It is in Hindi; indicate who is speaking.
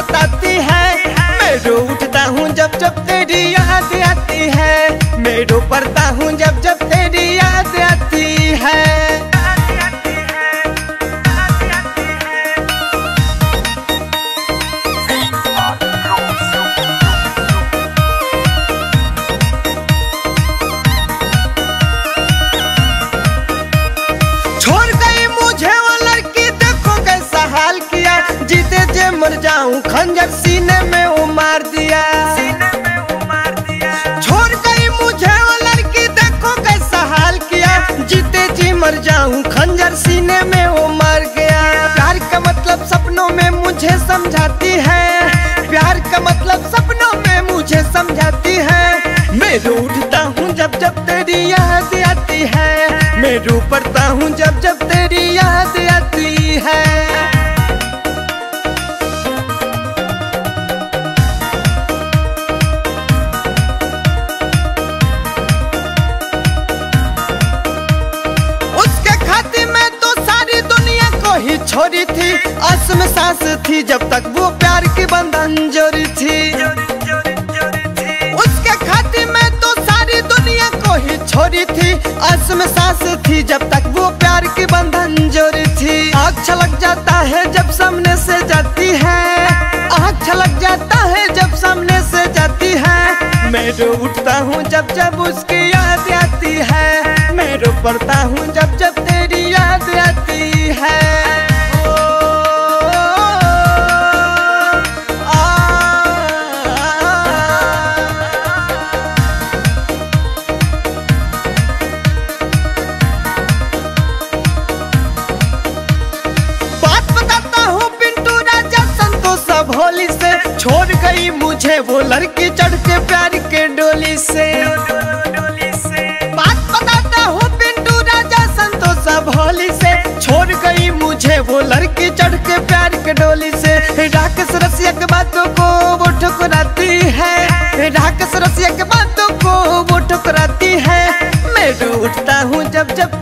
Speaker 1: सताती है। मैं रो उठता हूँ जब जब तेरी याद आती है। मैं रो पड़ता हूँ जब जब तेरी याद आती है। छोड़ गई मुझे वो लड़की, देखो कैसा हाल किया जीते जे मर जाऊँ खंजर सीने में वो मार दिया। छोड़ गई मुझे वो लड़की देखो कैसा हाल किया। जीते जी मर जाऊँ खंजर सीने में वो मार गया। प्यार का मतलब सपनों में मुझे समझाती है। प्यार का मतलब सपनों में मुझे समझाती है। मैं रो उठता हूँ जब जब तेरी याद आती है। मैं रो पड़ता हूँ जब जब तेरी छोड़ी थी असम सांस थी, जब तक वो प्यार की बंधन जोड़ी थी। उसके खातिर में तो सारी दुनिया को ही छोड़ी थी असम सांस थी, जब तक वो प्यार की बंधन जोड़ी थी। आग छलक जाता है जब सामने से जाती है। आग छलक जाता है जब सामने से जाती है। मैं रो उठता हूँ जब जब उसकी याद आती है। मैं रो पड़ता हूँ जब जब तेरी गई मुझे वो लड़की चढ़ के प्यार के डोली से। बात बताता हूँ पिंटू राजा संतोष होली से। छोड़ गई मुझे वो लड़की चढ़ के प्यार के डोली से। राकेश रसिया के बातों को वो ठुकराती है। राकेश रसिया के बातों को वो ठुकराती है। मैं उठता हूँ जब जब